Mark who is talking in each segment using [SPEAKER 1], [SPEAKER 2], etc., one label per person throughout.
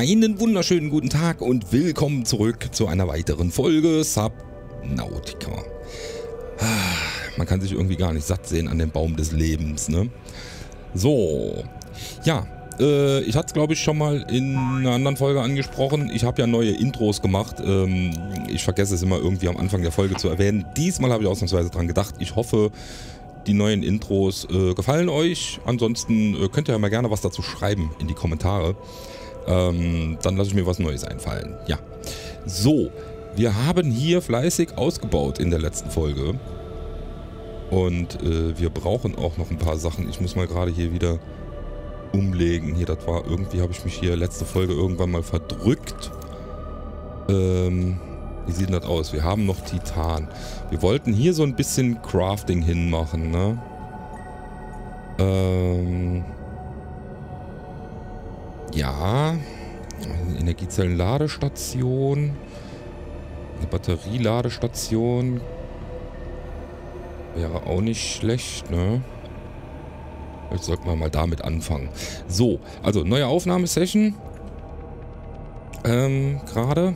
[SPEAKER 1] Einen wunderschönen guten Tag und willkommen zurück zu einer weiteren Folge Subnautica. Ah, man kann sich irgendwie gar nicht satt sehen an dem Baum des Lebens, ne? So, ja, äh, ich hatte es glaube ich schon mal in einer anderen Folge angesprochen. Ich habe ja neue Intros gemacht. Ähm, ich vergesse es immer irgendwie am Anfang der Folge zu erwähnen. Diesmal habe ich ausnahmsweise dran gedacht. Ich hoffe, die neuen Intros äh, gefallen euch. Ansonsten äh, könnt ihr ja mal gerne was dazu schreiben in die Kommentare. Ähm, dann lasse ich mir was Neues einfallen. Ja. So, wir haben hier fleißig ausgebaut in der letzten Folge. Und äh, wir brauchen auch noch ein paar Sachen. Ich muss mal gerade hier wieder umlegen. Hier, das war irgendwie, habe ich mich hier letzte Folge irgendwann mal verdrückt. Ähm, wie sieht das aus? Wir haben noch Titan. Wir wollten hier so ein bisschen Crafting hinmachen, ne? Ähm... Ja. Energiezellen-Ladestation. Eine Batterieladestation. Wäre auch nicht schlecht, ne? Jetzt sollten wir mal damit anfangen. So, also neue Aufnahmesession. Ähm, gerade.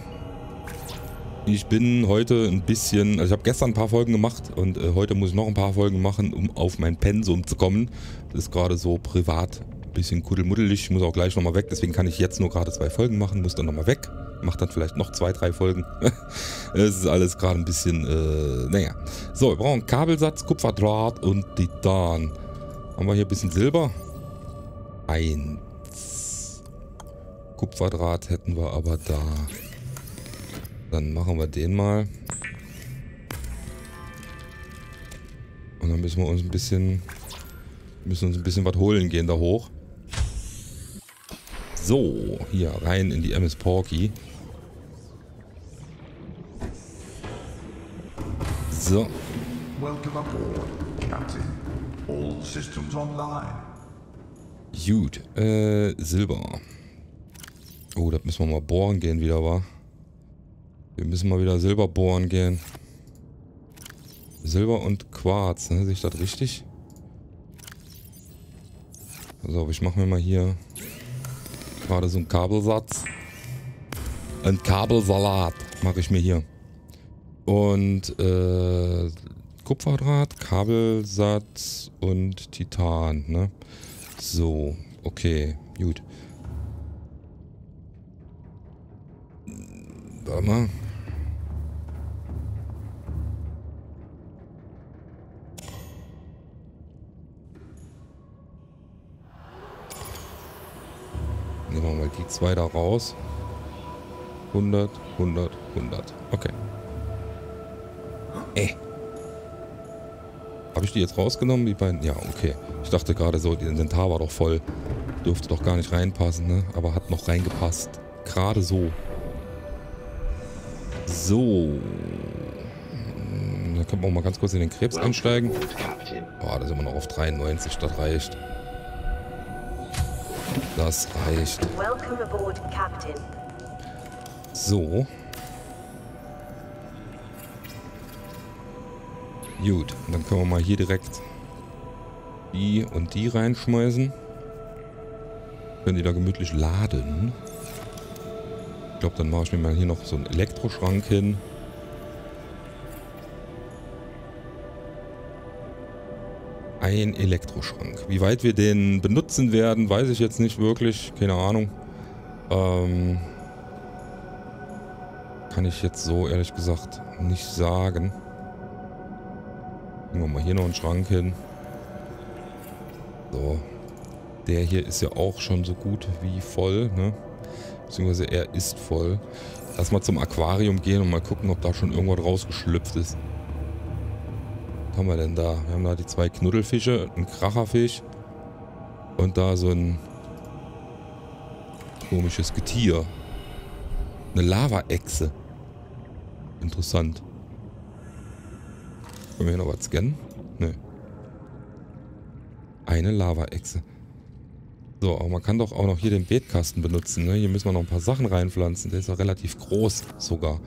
[SPEAKER 1] Ich bin heute ein bisschen, also ich habe gestern ein paar Folgen gemacht und äh, heute muss ich noch ein paar Folgen machen, um auf mein Pensum zu kommen. Das ist gerade so privat bisschen kuddelmuddelig. Muss auch gleich nochmal weg, deswegen kann ich jetzt nur gerade zwei Folgen machen, muss dann nochmal weg. Mach dann vielleicht noch zwei, drei Folgen. Es ist alles gerade ein bisschen, äh, naja. So, wir brauchen Kabelsatz, Kupferdraht und Titan. Haben wir hier ein bisschen Silber? Eins. Kupferdraht hätten wir aber da. Dann machen wir den mal. Und dann müssen wir uns ein bisschen müssen uns ein bisschen was holen gehen da hoch. So, hier rein in die MS Porky. So. Welcome aboard, Captain. All systems online. Gut, äh, Silber. Oh, da müssen wir mal bohren gehen wieder, wa? Wir müssen mal wieder Silber bohren gehen. Silber und Quarz, ne? Sehe ich das richtig? Also, ich mache mir mal hier gerade so einen Kabelsatz. Ein Kabelsalat mache ich mir hier. Und äh, Kupferdraht, Kabelsatz und Titan, ne? So, okay, gut. Warte mal. Mal die zwei da raus. 100, 100, 100. Okay. Ey. Äh. Habe ich die jetzt rausgenommen, die beiden? Ja, okay. Ich dachte gerade so, die Inventar war doch voll. Dürfte doch gar nicht reinpassen, ne? Aber hat noch reingepasst. Gerade so. So. Dann können wir auch mal ganz kurz in den Krebs einsteigen. Boah, da sind wir noch auf 93. Das reicht. Das reicht. So. Gut, dann können wir mal hier direkt die und die reinschmeißen. Können die da gemütlich laden. Ich glaube, dann mache ich mir mal hier noch so einen Elektroschrank hin. Ein Elektroschrank. Wie weit wir den benutzen werden, weiß ich jetzt nicht wirklich. Keine Ahnung. Ähm, kann ich jetzt so ehrlich gesagt nicht sagen. Machen wir mal hier noch einen Schrank hin. So. Der hier ist ja auch schon so gut wie voll, ne? Beziehungsweise er ist voll. Lass mal zum Aquarium gehen und mal gucken, ob da schon irgendwas rausgeschlüpft ist. Was haben wir denn da? Wir haben da die zwei Knuddelfische, ein Kracherfisch und da so ein komisches Getier. Eine Lava-Echse. Interessant. Können wir hier noch was scannen? Nö. Eine Lava-Echse. So, aber man kann doch auch noch hier den Beetkasten benutzen. Ne? Hier müssen wir noch ein paar Sachen reinpflanzen. Der ist ja relativ groß sogar.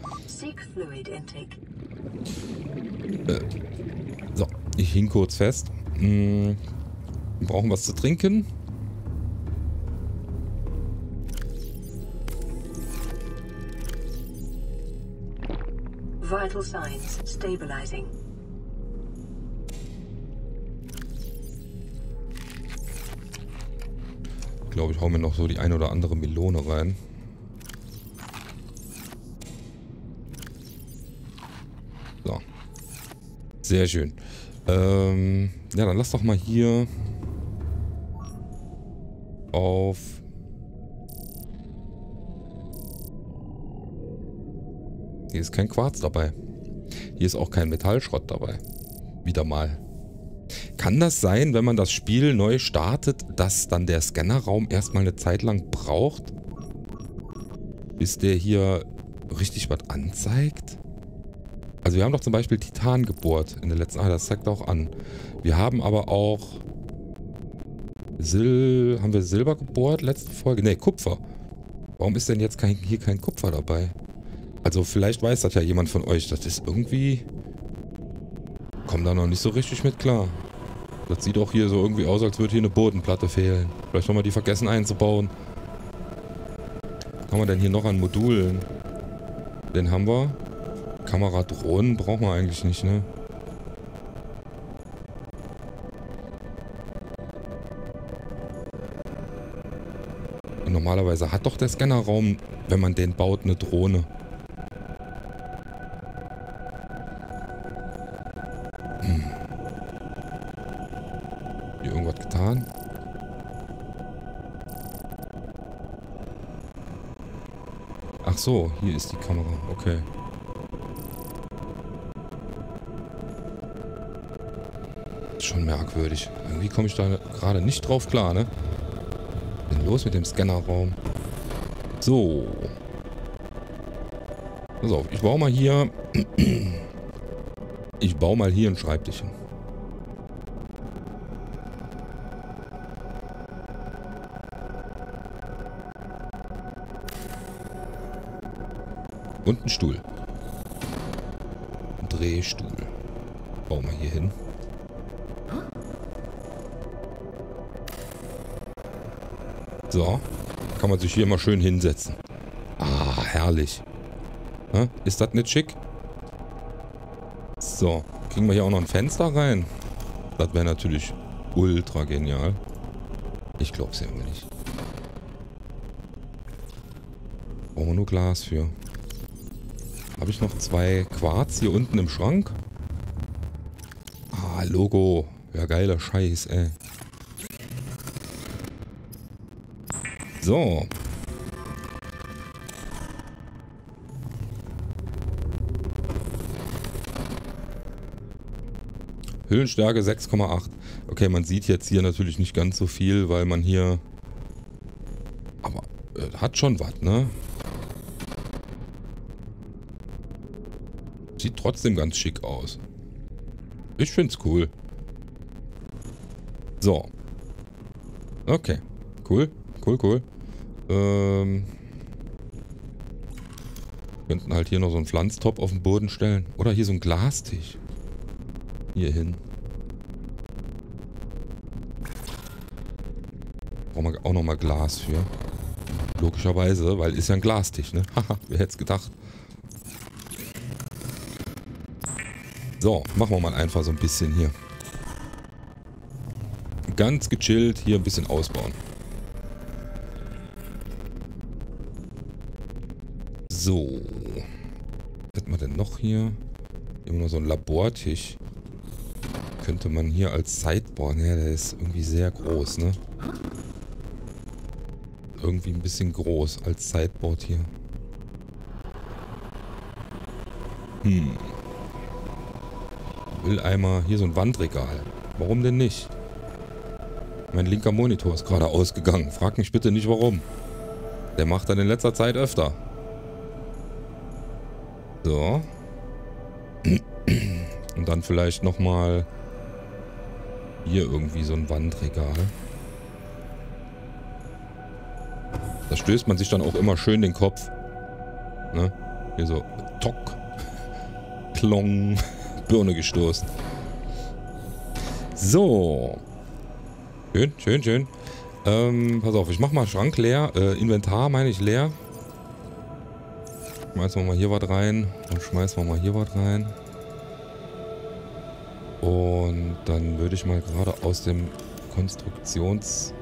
[SPEAKER 1] Äh, ich hing kurz fest. Wir brauchen was zu trinken.
[SPEAKER 2] Vital signs stabilizing.
[SPEAKER 1] Ich glaube, ich hau mir noch so die ein oder andere Melone rein. So. Sehr schön. Ähm, ja, dann lass doch mal hier auf Hier ist kein Quarz dabei. Hier ist auch kein Metallschrott dabei. Wieder mal. Kann das sein, wenn man das Spiel neu startet, dass dann der Scannerraum erstmal eine Zeit lang braucht? Bis der hier richtig was anzeigt? Also wir haben doch zum Beispiel Titan gebohrt in der letzten... Ah, das zeigt auch an. Wir haben aber auch... Sil... Haben wir Silber gebohrt? Letzte Folge? Ne, Kupfer. Warum ist denn jetzt kein, hier kein Kupfer dabei? Also vielleicht weiß das ja jemand von euch. Das ist irgendwie... Kommt da noch nicht so richtig mit klar. Das sieht auch hier so irgendwie aus, als würde hier eine Bodenplatte fehlen. Vielleicht haben wir die vergessen einzubauen. Was haben wir denn hier noch an Modulen? Den haben wir. Kameradrohnen brauchen wir eigentlich nicht, ne? Und normalerweise hat doch der Scannerraum, wenn man den baut, eine Drohne. so, hier ist die Kamera. Okay. Merkwürdig. Irgendwie komme ich da gerade nicht drauf klar, ne? Was los mit dem Scannerraum? So. Pass auf, ich baue mal hier... Ich baue mal hier einen Schreibtisch hin. Und ein Stuhl. Ein Drehstuhl. Bauen wir hier hin. So. Kann man sich hier mal schön hinsetzen. Ah, herrlich. Ha? Ist das nicht schick? So. Kriegen wir hier auch noch ein Fenster rein? Das wäre natürlich ultra genial. Ich glaube es ja aber nicht. Brauchen wir nur Glas für. Habe ich noch zwei Quarz hier unten im Schrank? Ah, Logo. Ja, geiler Scheiß, ey. So. Hüllenstärke 6,8. Okay, man sieht jetzt hier natürlich nicht ganz so viel, weil man hier... Aber äh, hat schon was, ne? Sieht trotzdem ganz schick aus. Ich find's cool. So. Okay. Cool. Cool, cool. Ähm. Könnten halt hier noch so einen Pflanztopf auf den Boden stellen. Oder hier so ein Glastisch. Hier hin. Brauchen wir auch nochmal Glas für. Logischerweise, weil ist ja ein Glastisch, ne? Haha, wer hätte es gedacht. So, machen wir mal einfach so ein bisschen hier. Ganz gechillt hier ein bisschen ausbauen. So. Was hätten wir denn noch hier? Immer noch so ein Labortisch. Könnte man hier als Sideboard... Ja, der ist irgendwie sehr groß, ne? Irgendwie ein bisschen groß als Sideboard hier. Hm. Mülleimer. Hier so ein Wandregal. Warum denn nicht? Mein linker Monitor ist gerade ausgegangen. Frag mich bitte nicht warum. Der macht dann in letzter Zeit öfter. So. Und dann vielleicht nochmal hier irgendwie so ein Wandregal. Da stößt man sich dann auch immer schön den Kopf. Ne? Hier so Tock. Klong. Birne gestoßen. So. Schön, schön, schön. Ähm, pass auf, ich mach mal Schrank leer. Äh, Inventar meine ich leer. Schmeißen wir mal hier was rein und schmeißen wir mal hier was rein. Und dann würde ich mal gerade aus dem Konstruktionswerk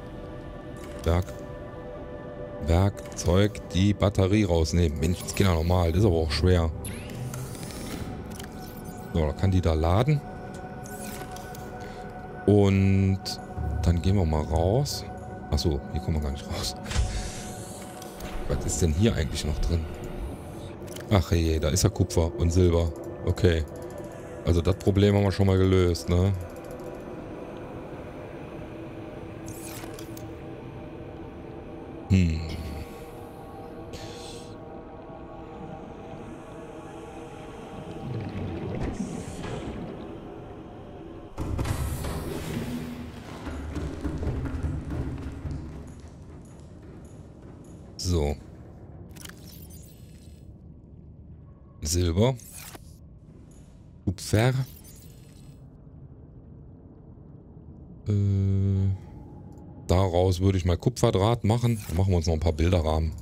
[SPEAKER 1] Werkzeug die Batterie rausnehmen. Mensch, das geht ja normal. Das ist aber auch schwer. So, da kann die da laden. Und dann gehen wir mal raus. Achso, hier kommen wir gar nicht raus. Was ist denn hier eigentlich noch drin? Ach je, da ist ja Kupfer und Silber. Okay. Also das Problem haben wir schon mal gelöst, ne? Hm. Silber. Kupfer. Äh, daraus würde ich mal Kupferdraht machen. Dann machen wir uns noch ein paar Bilderrahmen.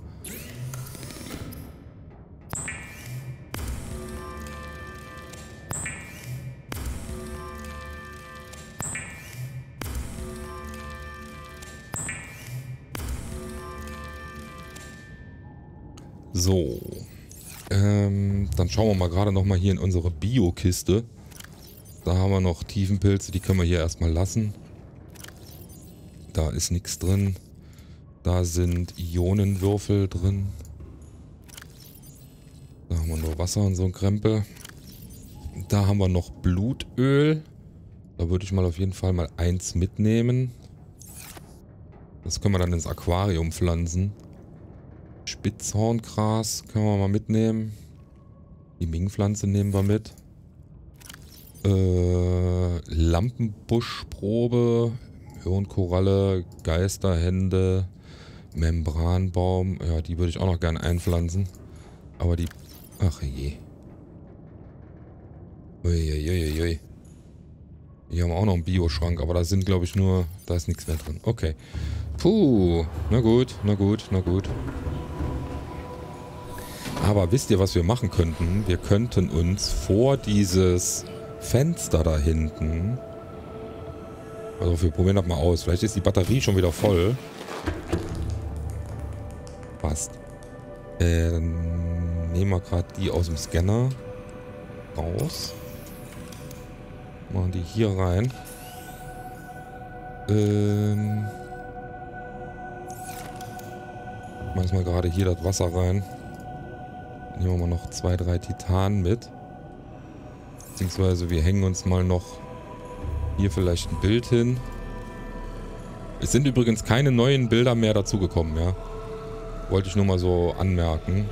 [SPEAKER 1] So. Schauen wir mal gerade nochmal hier in unsere Bio-Kiste. Da haben wir noch Tiefenpilze, die können wir hier erstmal lassen. Da ist nichts drin. Da sind Ionenwürfel drin. Da haben wir nur Wasser und so ein Krempel. Da haben wir noch Blutöl. Da würde ich mal auf jeden Fall mal eins mitnehmen. Das können wir dann ins Aquarium pflanzen. Spitzhorngras können wir mal mitnehmen. Die Ming-Pflanze nehmen wir mit. Äh, Lampenbuschprobe, Hirnkoralle, Geisterhände, Membranbaum. Ja, die würde ich auch noch gerne einpflanzen. Aber die... Ach je. Uiuiuiui. Hier haben wir auch noch einen Bioschrank, aber da sind, glaube ich, nur... Da ist nichts mehr drin. Okay. Puh. Na gut, na gut, na gut. Aber wisst ihr, was wir machen könnten? Wir könnten uns vor dieses Fenster da hinten... Also wir probieren das mal aus. Vielleicht ist die Batterie schon wieder voll. Passt. Äh, dann nehmen wir gerade die aus dem Scanner raus. Machen die hier rein. Ähm... Machen wir gerade hier das Wasser rein. Nehmen wir mal noch zwei, drei Titanen mit. Beziehungsweise wir hängen uns mal noch hier vielleicht ein Bild hin. Es sind übrigens keine neuen Bilder mehr dazugekommen, ja. Wollte ich nur mal so anmerken.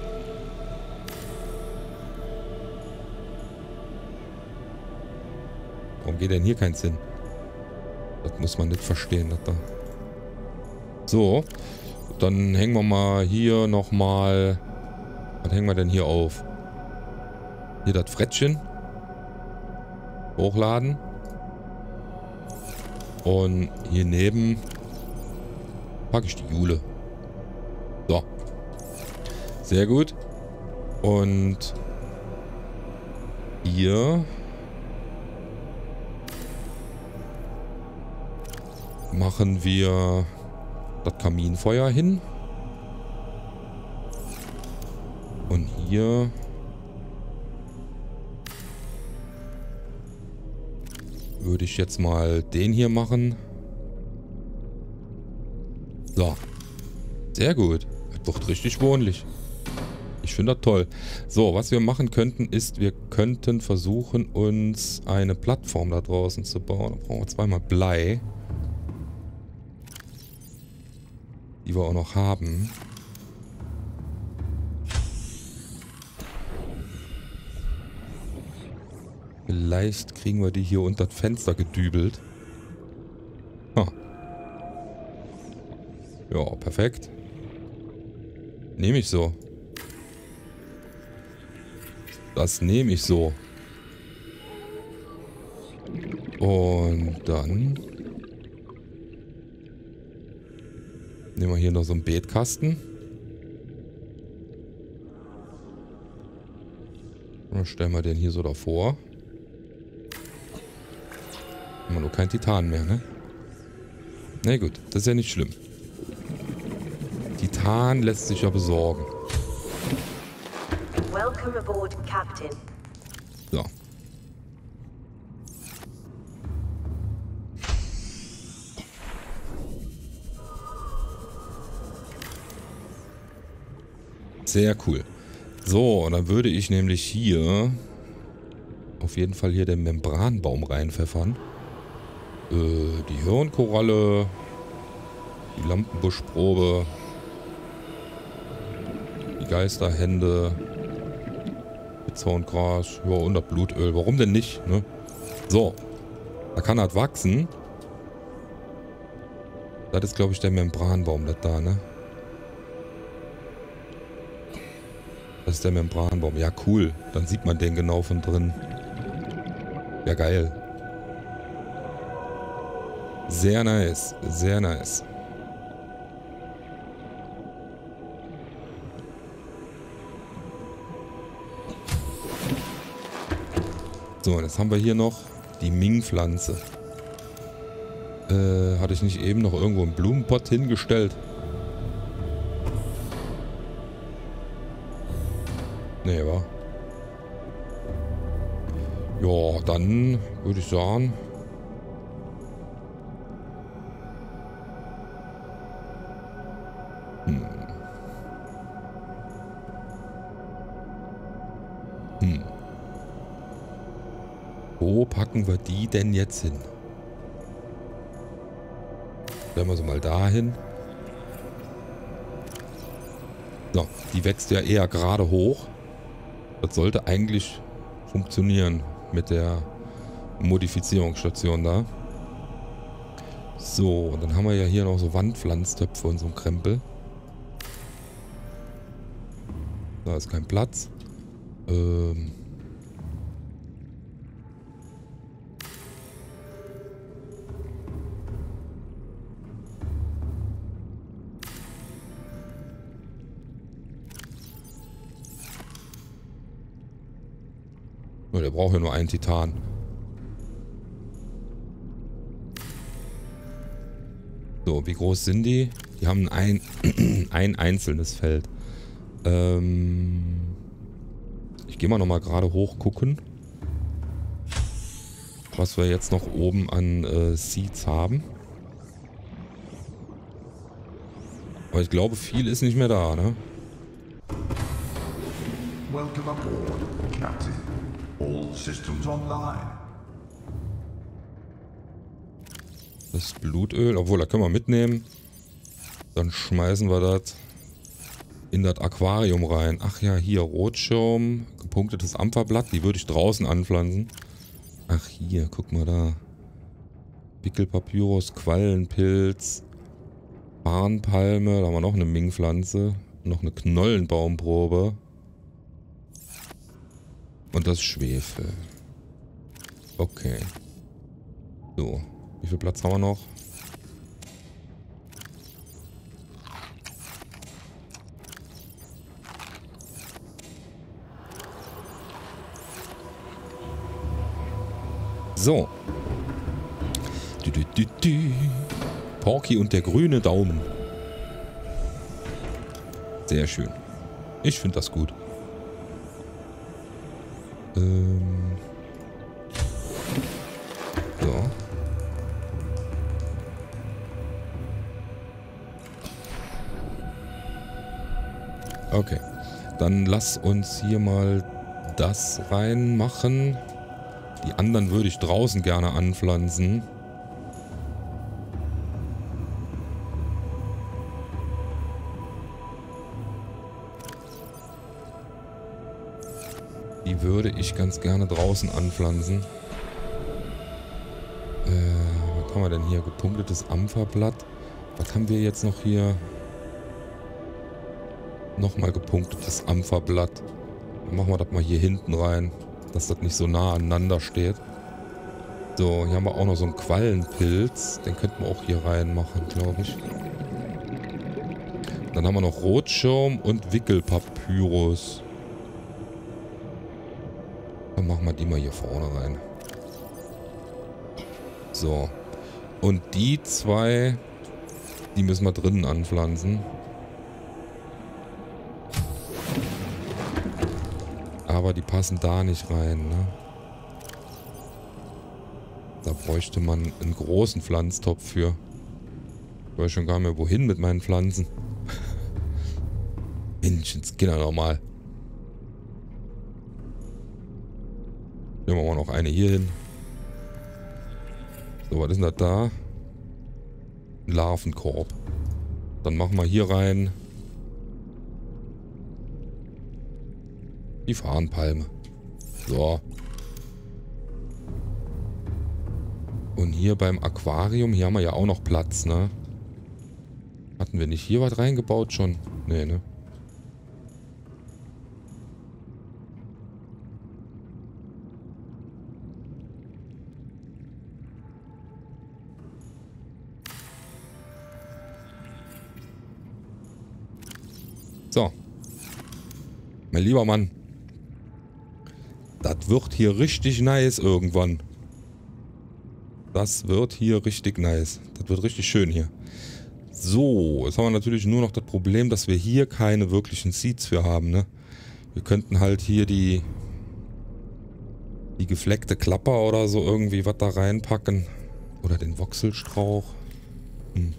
[SPEAKER 1] Warum geht denn hier kein Sinn? Das muss man nicht verstehen, das da. So. Dann hängen wir mal hier nochmal... Was hängen wir denn hier auf? Hier das Frettchen. Hochladen. Und hier neben packe ich die Jule. So. Sehr gut. Und hier machen wir das Kaminfeuer hin. Hier würde ich jetzt mal den hier machen. So. Sehr gut. Wird richtig wohnlich. Ich finde das toll. So, was wir machen könnten, ist, wir könnten versuchen, uns eine Plattform da draußen zu bauen. Da brauchen wir zweimal Blei. Die wir auch noch haben. Vielleicht kriegen wir die hier unter das Fenster gedübelt. Ha. Ja, perfekt. Nehme ich so. Das nehme ich so. Und dann nehmen wir hier noch so einen Beetkasten. Dann stellen wir den hier so davor. Haben wir nur kein Titan mehr, ne? Na gut, das ist ja nicht schlimm. Titan lässt sich ja besorgen.
[SPEAKER 2] Welcome aboard, Captain.
[SPEAKER 1] So. Sehr cool. So, dann würde ich nämlich hier auf jeden Fall hier den Membranbaum reinpfeffern. Äh, die Hirnkoralle, die Lampenbuschprobe, die Geisterhände, Pizza und Gras, ja, und das Blutöl. Warum denn nicht, ne? So, da kann das wachsen. Das ist, glaube ich, der Membranbaum, das da, ne? Das ist der Membranbaum. Ja, cool. Dann sieht man den genau von drin. Ja, geil. Sehr nice. Sehr nice. So, jetzt haben wir hier noch die Ming-Pflanze. Äh, hatte ich nicht eben noch irgendwo einen Blumenpott hingestellt? Nee, wa? Ja, dann würde ich sagen... packen wir die denn jetzt hin? Stellen wir sie mal dahin. So, die wächst ja eher gerade hoch. Das sollte eigentlich funktionieren mit der Modifizierungsstation da. So, und dann haben wir ja hier noch so Wandpflanztöpfe und so ein Krempel. Da ist kein Platz. Ähm... Der braucht ja nur einen Titan. So, wie groß sind die? Die haben ein, ein einzelnes Feld. Ähm ich gehe mal nochmal gerade hoch gucken. Was wir jetzt noch oben an äh, Seeds haben. Aber ich glaube, viel ist nicht mehr da, ne?
[SPEAKER 3] Welcome aboard, Captain. Systems online.
[SPEAKER 1] Das Blutöl, obwohl, da können wir mitnehmen. Dann schmeißen wir das in das Aquarium rein. Ach ja, hier, Rotschirm, gepunktetes Ampferblatt. Die würde ich draußen anpflanzen. Ach hier, guck mal da. Wickelpapyrus, Quallenpilz, Farnpalme. Da haben wir noch eine Ming-Pflanze. Noch eine Knollenbaumprobe. Und das Schwefel. Okay. So. Wie viel Platz haben wir noch? So. Du, du, du, du. Porky und der grüne Daumen. Sehr schön. Ich finde das gut. Ähm. So. Okay. Dann lass uns hier mal das reinmachen. Die anderen würde ich draußen gerne anpflanzen. Würde ich ganz gerne draußen anpflanzen. Äh, was haben wir denn hier? Gepunktetes Ampferblatt. Was haben wir jetzt noch hier? Nochmal gepunktetes Ampferblatt. Dann machen wir das mal hier hinten rein, dass das nicht so nah aneinander steht. So, hier haben wir auch noch so einen Quallenpilz. Den könnten wir auch hier reinmachen, glaube ich. Dann haben wir noch Rotschirm und Wickelpapyrus. Dann machen wir die mal hier vorne rein. So. Und die zwei, die müssen wir drinnen anpflanzen. Aber die passen da nicht rein, ne? Da bräuchte man einen großen Pflanztopf für. Ich weiß schon gar nicht mehr wohin mit meinen Pflanzen. Menschenskinder normal. Nehmen wir noch eine hier hin. So, was ist denn das da? Ein Larvenkorb. Dann machen wir hier rein die Farnpalme. So. Und hier beim Aquarium, hier haben wir ja auch noch Platz, ne? Hatten wir nicht hier was reingebaut schon? Nee, ne? So. Mein lieber Mann. Das wird hier richtig nice irgendwann. Das wird hier richtig nice. Das wird richtig schön hier. So, jetzt haben wir natürlich nur noch das Problem, dass wir hier keine wirklichen Seeds für haben, ne? Wir könnten halt hier die die gefleckte Klapper oder so irgendwie was da reinpacken. Oder den Voxelstrauch. Hm.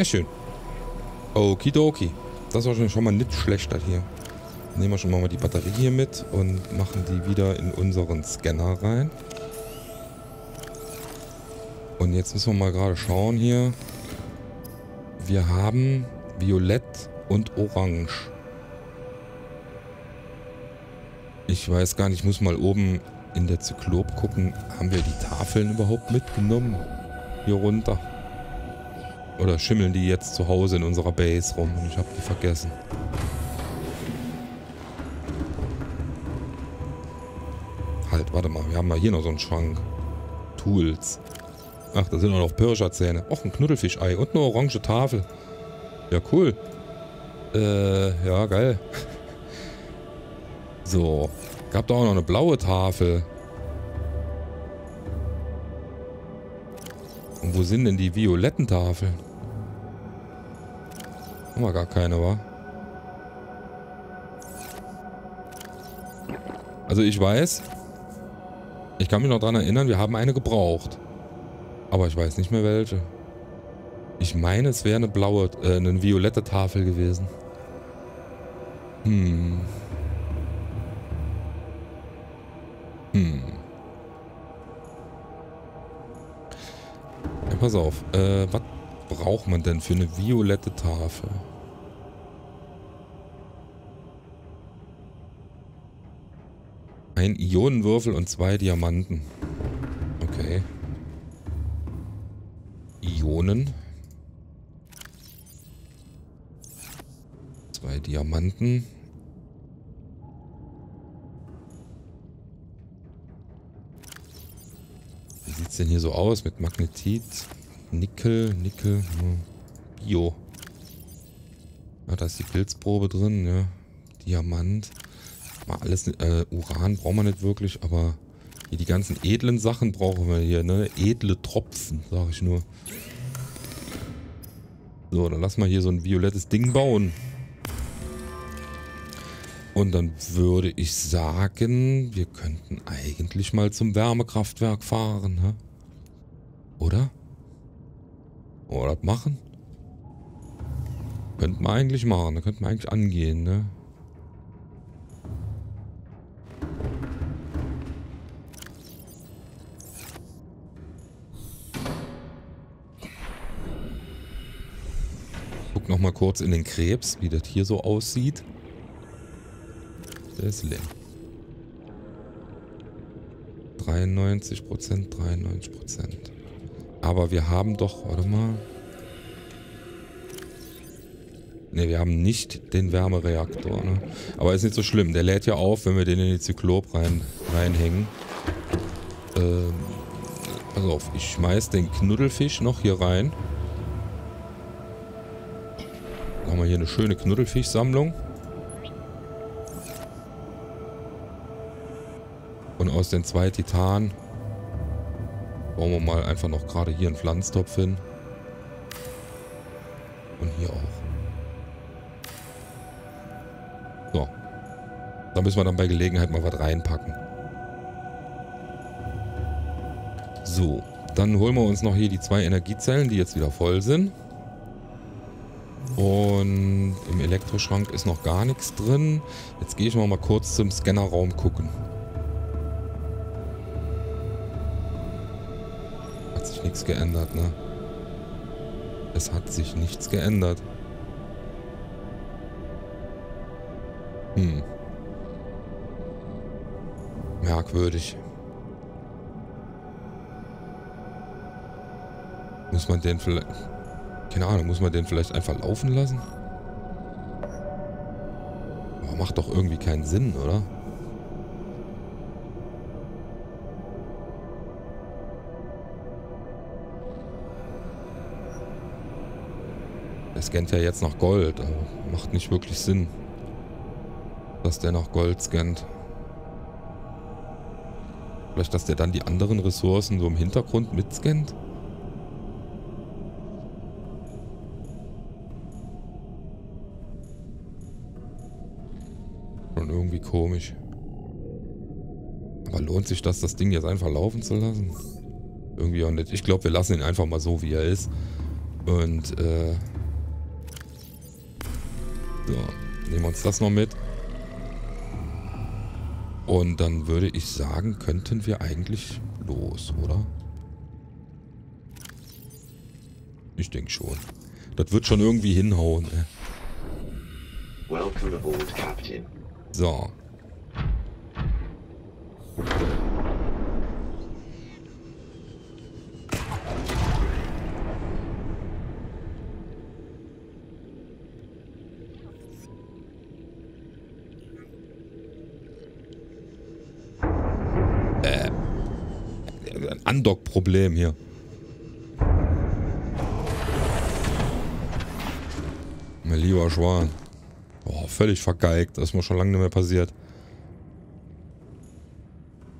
[SPEAKER 1] Sehr schön. Okidoki. Das war schon mal nicht schlechter hier. Nehmen wir schon mal die Batterie hier mit und machen die wieder in unseren Scanner rein. Und jetzt müssen wir mal gerade schauen hier. Wir haben Violett und Orange. Ich weiß gar nicht, ich muss mal oben in der Zyklop gucken. Haben wir die Tafeln überhaupt mitgenommen? Hier runter. Oder schimmeln die jetzt zu Hause in unserer Base rum und ich habe die vergessen. Halt, warte mal, wir haben mal hier noch so einen Schrank. Tools. Ach, da sind auch noch Pirscherzähne. Och, ein Knuddelfischei und eine orange Tafel. Ja, cool. Äh, ja, geil. So. Gab da auch noch eine blaue Tafel. Und wo sind denn die violetten Tafeln? Haben wir gar keine, wa? Also ich weiß, ich kann mich noch daran erinnern, wir haben eine gebraucht. Aber ich weiß nicht mehr welche. Ich meine, es wäre eine blaue, äh, eine violette Tafel gewesen. Hm. Hm. Ja, pass auf. Äh, was braucht man denn für eine violette Tafel? Ein Ionenwürfel und zwei Diamanten. Okay. Ionen. Zwei Diamanten. Wie sieht es denn hier so aus mit Magnetit? Nickel, Nickel, hm. Bio. Ah, da ist die Pilzprobe drin, ja. Diamant mal alles, äh, Uran brauchen wir nicht wirklich, aber hier die ganzen edlen Sachen brauchen wir hier, ne? Edle Tropfen, sag ich nur. So, dann lass mal hier so ein violettes Ding bauen. Und dann würde ich sagen, wir könnten eigentlich mal zum Wärmekraftwerk fahren, hä? Oder? Oder das machen? Könnten wir eigentlich machen, da könnten wir eigentlich angehen, ne? noch mal kurz in den Krebs, wie das hier so aussieht. Der ist leer. 93 Prozent, 93 Prozent. Aber wir haben doch, warte mal. Ne, wir haben nicht den Wärmereaktor. Ne? Aber ist nicht so schlimm. Der lädt ja auf, wenn wir den in die Zyklop rein, reinhängen. Ähm, pass auf, ich schmeiß den Knuddelfisch noch hier rein. Dann haben wir hier eine schöne Knuddelfischsammlung. Und aus den zwei Titanen bauen wir mal einfach noch gerade hier einen Pflanztopf hin. Und hier auch. So. Da müssen wir dann bei Gelegenheit mal was reinpacken. So. Dann holen wir uns noch hier die zwei Energiezellen, die jetzt wieder voll sind. Und im Elektroschrank ist noch gar nichts drin. Jetzt gehe ich mal, mal kurz zum Scannerraum gucken. Sich nichts geändert, ne? Es hat sich nichts geändert. Hm. Merkwürdig. Muss man den vielleicht... Keine Ahnung, muss man den vielleicht einfach laufen lassen? Aber macht doch irgendwie keinen Sinn, oder? Der scannt ja jetzt nach Gold. aber Macht nicht wirklich Sinn, dass der nach Gold scannt. Vielleicht, dass der dann die anderen Ressourcen so im Hintergrund mitscannt? Schon irgendwie komisch. Aber lohnt sich das, das Ding jetzt einfach laufen zu lassen? Irgendwie auch nicht. Ich glaube, wir lassen ihn einfach mal so, wie er ist. Und, äh... So, nehmen wir uns das noch mit. Und dann würde ich sagen, könnten wir eigentlich los, oder? Ich denke schon. Das wird schon irgendwie hinhauen.
[SPEAKER 4] Welcome aboard, Captain.
[SPEAKER 1] So. Andock-Problem hier. Mein lieber Schwan. Boah, völlig vergeigt. Das ist mir schon lange nicht mehr passiert.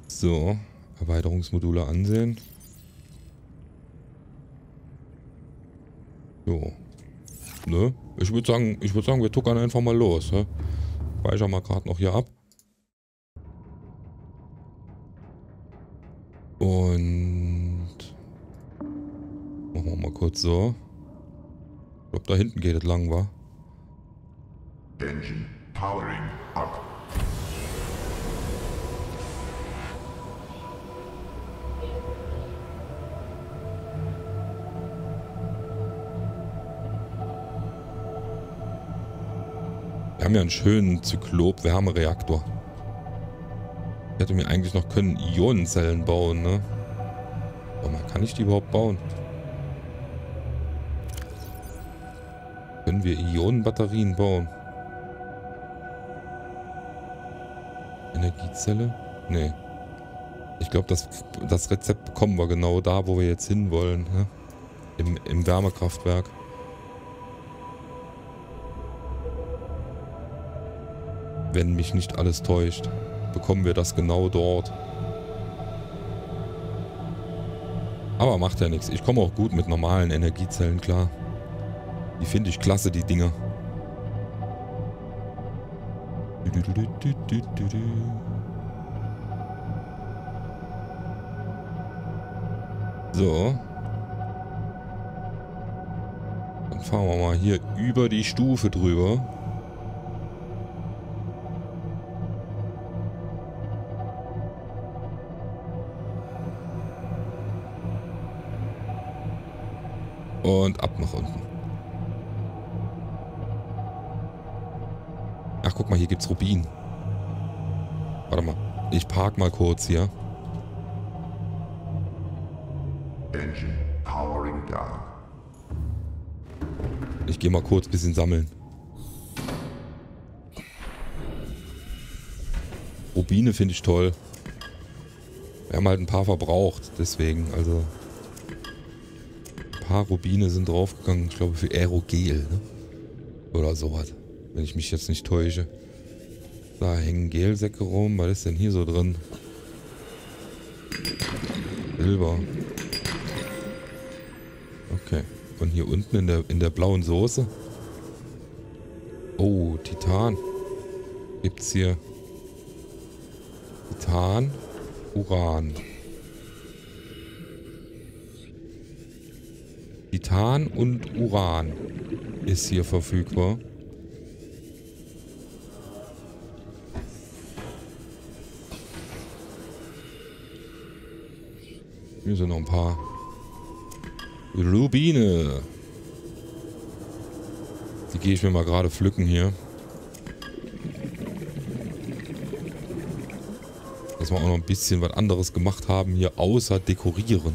[SPEAKER 1] So. Erweiterungsmodule ansehen. So. Ne? Ich würde sagen, ich würde sagen, wir tuckern einfach mal los. Ne? Speicher mal gerade noch hier ab. Und machen wir mal kurz so. Ich glaube, da hinten geht es lang, wa?
[SPEAKER 3] Engine powering up.
[SPEAKER 1] Wir haben ja einen schönen Zyklop-Wärmereaktor. Ich hätte mir eigentlich noch können Ionenzellen bauen, ne? Aber kann ich die überhaupt bauen? Können wir Ionenbatterien bauen? Energiezelle? Nee. Ich glaube, das, das Rezept bekommen wir genau da, wo wir jetzt hinwollen. Ne? Im, Im Wärmekraftwerk. Wenn mich nicht alles täuscht, bekommen wir das genau dort. Aber macht ja nichts. Ich komme auch gut mit normalen Energiezellen klar. Die finde ich klasse, die Dinger. So. Dann fahren wir mal hier über die Stufe drüber. Und ab nach unten. guck mal, hier gibt's Rubin. Warte mal, ich park mal kurz hier.
[SPEAKER 3] Engine powering down.
[SPEAKER 1] Ich gehe mal kurz ein bisschen sammeln. Rubine finde ich toll. Wir haben halt ein paar verbraucht, deswegen, also... Ein paar Rubine sind draufgegangen, ich glaube für Aerogel, ne? Oder sowas. Wenn ich mich jetzt nicht täusche. Da hängen Gelsäcke rum. Was ist denn hier so drin? Silber. Okay. Und hier unten in der, in der blauen Soße. Oh, Titan. Gibt's hier. Titan. Uran. Titan und Uran ist hier verfügbar. Sind noch ein paar Rubine. Die gehe ich mir mal gerade pflücken hier. Dass wir auch noch ein bisschen was anderes gemacht haben hier, außer dekorieren.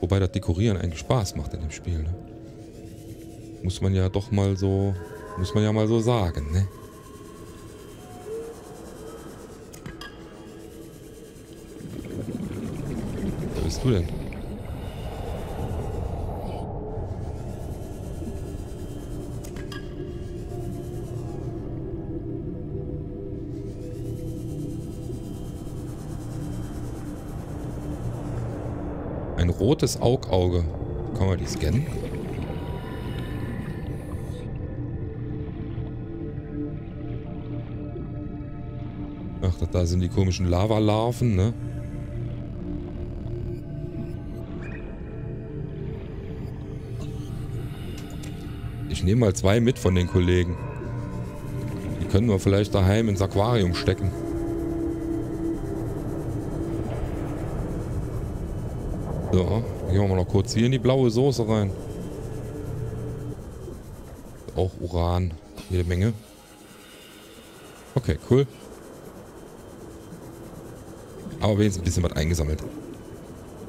[SPEAKER 1] Wobei das Dekorieren eigentlich Spaß macht in dem Spiel, ne? Muss man ja doch mal so, muss man ja mal so sagen, ne? Du denn? Ein rotes Augauge. Kann man die scannen? Ach, da sind die komischen Lavalarven, ne? Nehme mal zwei mit von den Kollegen. Die können wir vielleicht daheim ins Aquarium stecken. So, gehen wir mal noch kurz hier in die blaue Soße rein. Auch Uran, jede Menge. Okay, cool. Aber wenigstens ein bisschen was eingesammelt.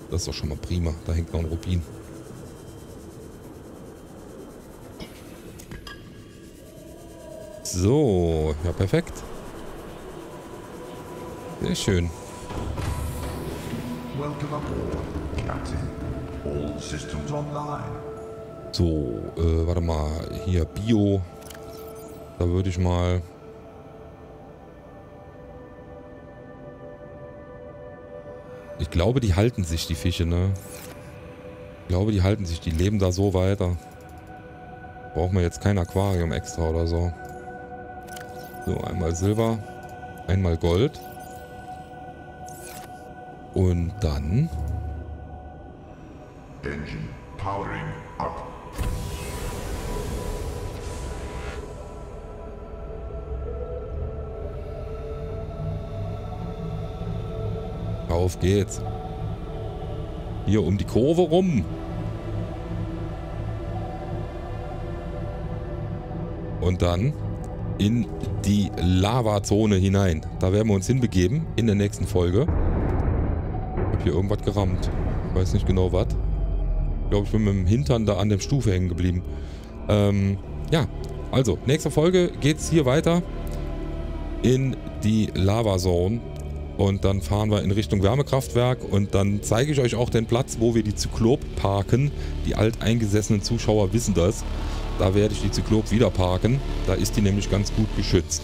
[SPEAKER 1] Das ist doch schon mal prima. Da hängt noch ein Rubin. So, ja perfekt. Sehr schön.
[SPEAKER 3] Welcome aboard, Captain. All systems online.
[SPEAKER 1] So, äh, warte mal. Hier, Bio. Da würde ich mal... Ich glaube, die halten sich, die Fische, ne? Ich glaube, die halten sich. Die leben da so weiter. Brauchen wir jetzt kein Aquarium extra oder so. So, einmal Silber. Einmal Gold. Und dann...
[SPEAKER 3] Engine powering up.
[SPEAKER 1] Auf geht's. Hier um die Kurve rum. Und dann in die Lavazone hinein. Da werden wir uns hinbegeben in der nächsten Folge. Ich habe hier irgendwas gerammt. Ich weiß nicht genau was. Ich glaube, ich bin mit dem Hintern da an der Stufe hängen geblieben. Ähm, ja, also, nächste Folge geht's hier weiter in die Lavazone. Und dann fahren wir in Richtung Wärmekraftwerk und dann zeige ich euch auch den Platz, wo wir die Zyklop parken. Die alteingesessenen Zuschauer wissen das. Da werde ich die Zyklop wieder parken. Da ist die nämlich ganz gut geschützt.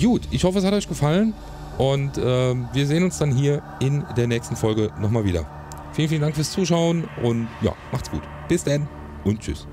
[SPEAKER 1] Gut, ich hoffe, es hat euch gefallen. Und äh, wir sehen uns dann hier in der nächsten Folge nochmal wieder. Vielen, vielen Dank fürs Zuschauen und ja, macht's gut. Bis dann und tschüss.